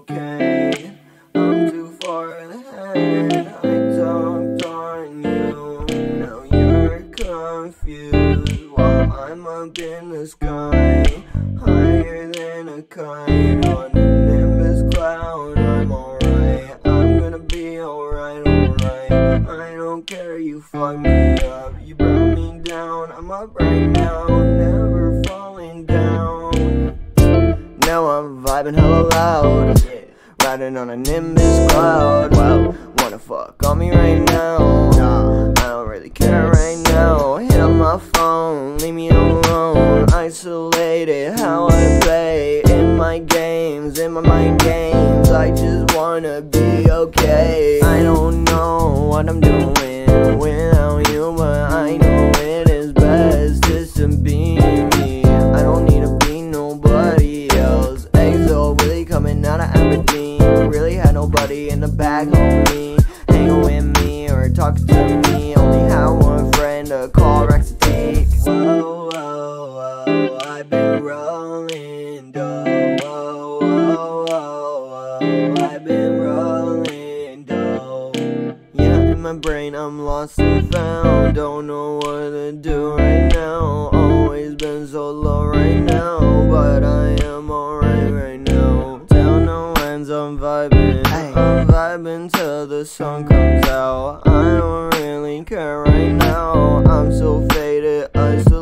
okay. I'm too far ahead. I dunked on you. Now you're confused while I'm up in the sky, higher than a kite on a nimbus cloud. I'm alright. I'm gonna be alright, alright. I don't care. You fuck me up. You brought me down. I'm up right now, never vibing hella loud. Riding on a nimbus cloud. Wow. Wanna fuck on me right now. Nah. I don't really care right now. Hit on my phone, leave me alone. Isolated, how I play in my games, in my mind games. I just wanna be okay. I don't know what I'm doing nobody in the back, homie. Hanging with me or talking to me. Only have one friend a call Rex to take. Whoa, whoa, whoa, I've been rolling. Whoa, whoa, whoa, whoa, I've been rolling. Yeah, in my brain I'm lost and found. Don't know what to do right now. Always been so low right now, but I am Sun comes out. I don't really care right now. I'm so faded, I still